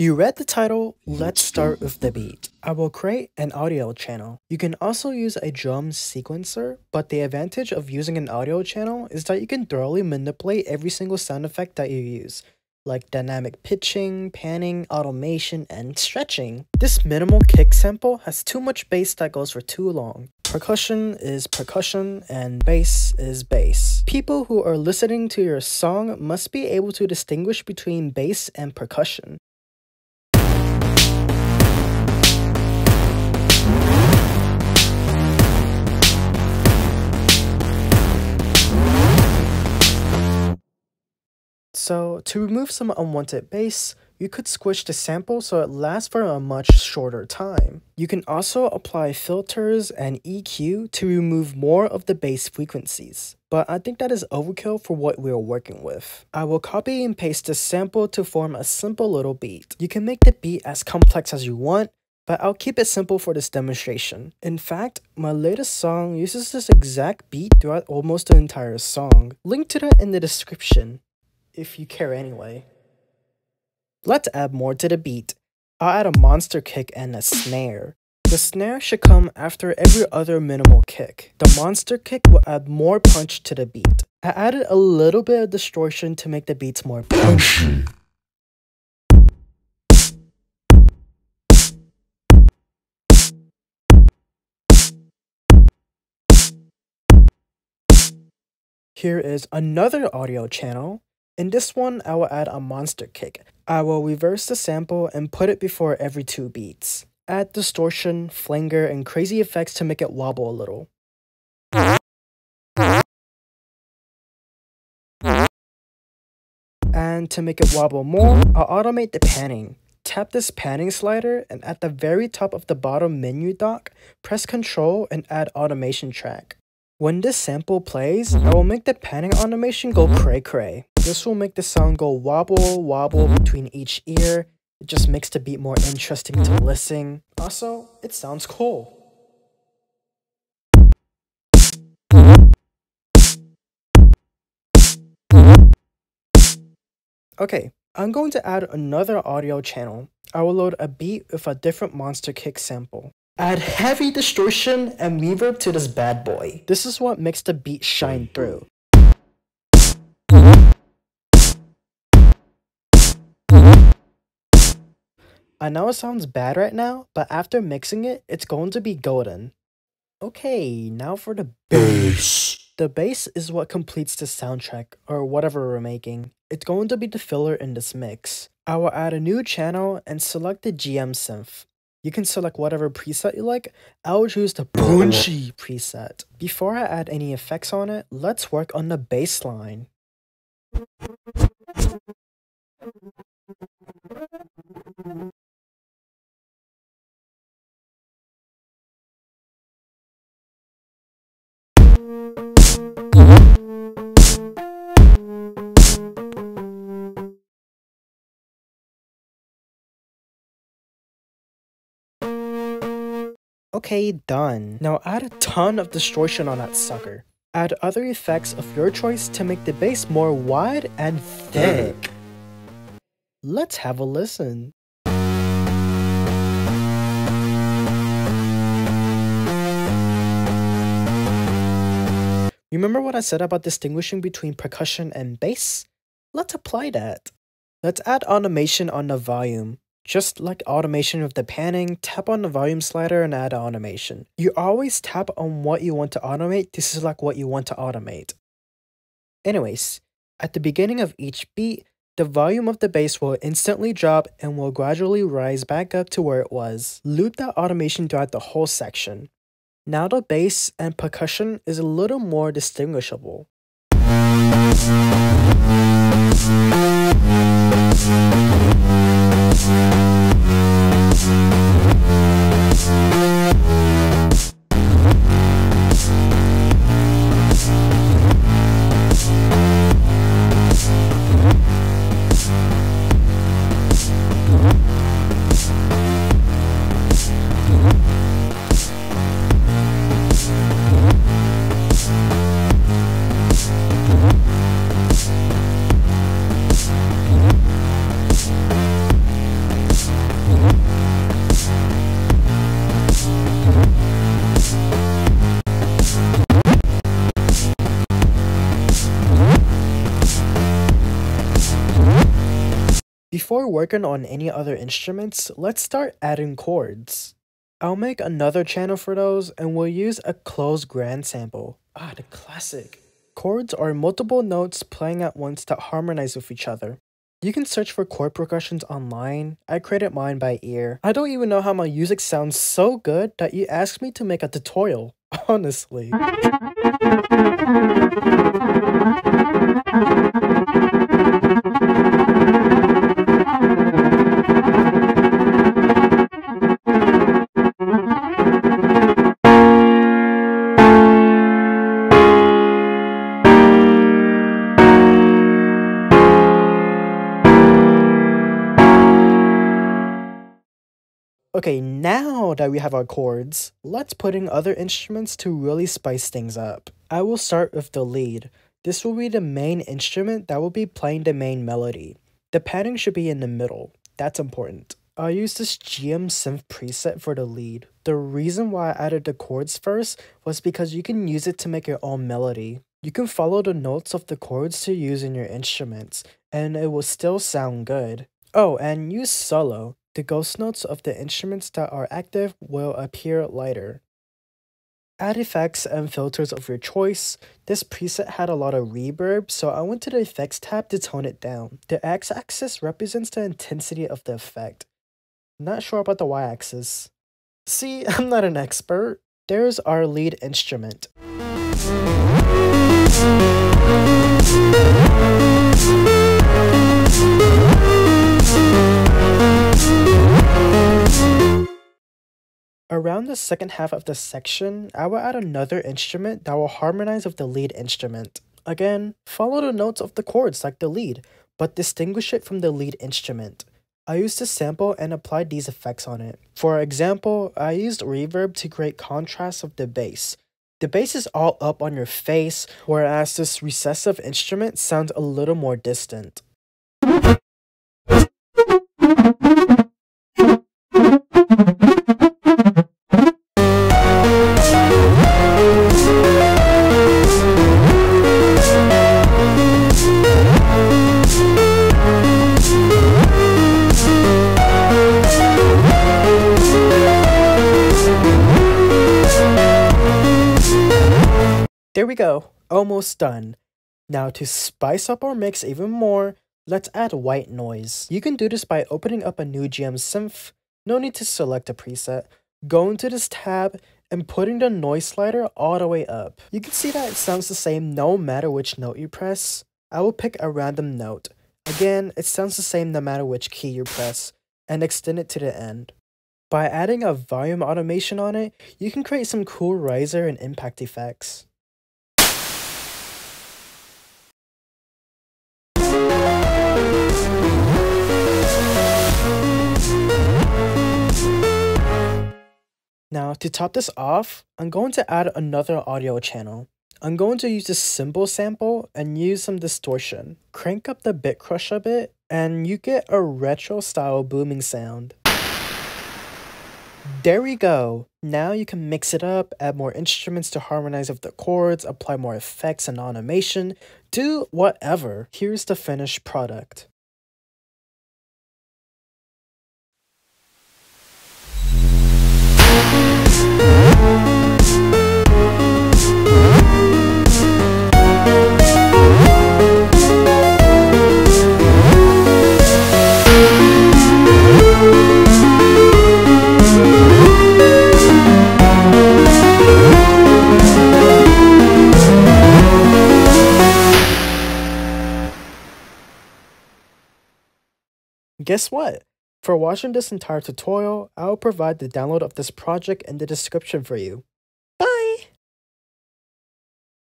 You read the title, let's start with the beat. I will create an audio channel. You can also use a drum sequencer, but the advantage of using an audio channel is that you can thoroughly manipulate every single sound effect that you use, like dynamic pitching, panning, automation, and stretching. This minimal kick sample has too much bass that goes for too long. Percussion is percussion and bass is bass. People who are listening to your song must be able to distinguish between bass and percussion. So to remove some unwanted bass, you could squish the sample so it lasts for a much shorter time. You can also apply filters and EQ to remove more of the bass frequencies, but I think that is overkill for what we're working with. I will copy and paste this sample to form a simple little beat. You can make the beat as complex as you want, but I'll keep it simple for this demonstration. In fact, my latest song uses this exact beat throughout almost the entire song. Link to that in the description if you care anyway. Let's add more to the beat. I'll add a monster kick and a snare. The snare should come after every other minimal kick. The monster kick will add more punch to the beat. I added a little bit of distortion to make the beats more punchy. Here is another audio channel. In this one, I will add a monster kick. I will reverse the sample and put it before every two beats. Add distortion, flanger, and crazy effects to make it wobble a little. And to make it wobble more, I'll automate the panning. Tap this panning slider and at the very top of the bottom menu dock, press Ctrl and add automation track. When this sample plays, I will make the panning automation go cray cray. This will make the sound go wobble, wobble between each ear. It just makes the beat more interesting to listen. Also, it sounds cool. Okay, I'm going to add another audio channel. I will load a beat with a different monster kick sample. Add heavy distortion and reverb to this bad boy. This is what makes the beat shine through. I know it sounds bad right now, but after mixing it, it's going to be golden. Okay, now for the bass. The bass is what completes the soundtrack, or whatever we're making. It's going to be the filler in this mix. I will add a new channel and select the GM synth. You can select whatever preset you like. I will choose the punchy preset. Before I add any effects on it, let's work on the bass line. Okay, done. Now add a ton of distortion on that sucker. Add other effects of your choice to make the bass more wide and thick. Let's have a listen. Remember what I said about distinguishing between percussion and bass? Let's apply that. Let's add automation on the volume. Just like automation with the panning, tap on the volume slider and add automation. You always tap on what you want to automate to select what you want to automate. Anyways, at the beginning of each beat, the volume of the bass will instantly drop and will gradually rise back up to where it was. Loop that automation throughout the whole section. Now the bass and percussion is a little more distinguishable. Before working on any other instruments, let's start adding chords. I'll make another channel for those and we'll use a closed grand sample. Ah, the classic. Chords are multiple notes playing at once that harmonize with each other. You can search for chord progressions online. I created mine by ear. I don't even know how my music sounds so good that you asked me to make a tutorial, honestly. Okay, now that we have our chords, let's put in other instruments to really spice things up. I will start with the lead. This will be the main instrument that will be playing the main melody. The panning should be in the middle. That's important. I use this GM synth preset for the lead. The reason why I added the chords first was because you can use it to make your own melody. You can follow the notes of the chords to use in your instruments, and it will still sound good. Oh, and use solo. The ghost notes of the instruments that are active will appear lighter. Add effects and filters of your choice. This preset had a lot of reverb, so I went to the effects tab to tone it down. The x-axis represents the intensity of the effect. Not sure about the y-axis. See, I'm not an expert. There's our lead instrument. Around the second half of the section, I will add another instrument that will harmonize with the lead instrument. Again, follow the notes of the chords like the lead, but distinguish it from the lead instrument. I used a sample and applied these effects on it. For example, I used reverb to create contrast of the bass. The bass is all up on your face, whereas this recessive instrument sounds a little more distant. There we go, almost done. Now to spice up our mix even more, let's add white noise. You can do this by opening up a new GM synth, no need to select a preset, go into this tab, and putting the noise slider all the way up. You can see that it sounds the same no matter which note you press. I will pick a random note. Again, it sounds the same no matter which key you press, and extend it to the end. By adding a volume automation on it, you can create some cool riser and impact effects. Now to top this off, I'm going to add another audio channel. I'm going to use a cymbal sample and use some distortion. Crank up the bit crush a bit and you get a retro style booming sound. There we go. Now you can mix it up, add more instruments to harmonize with the chords, apply more effects and automation, do whatever. Here's the finished product. Guess what? For watching this entire tutorial, I will provide the download of this project in the description for you.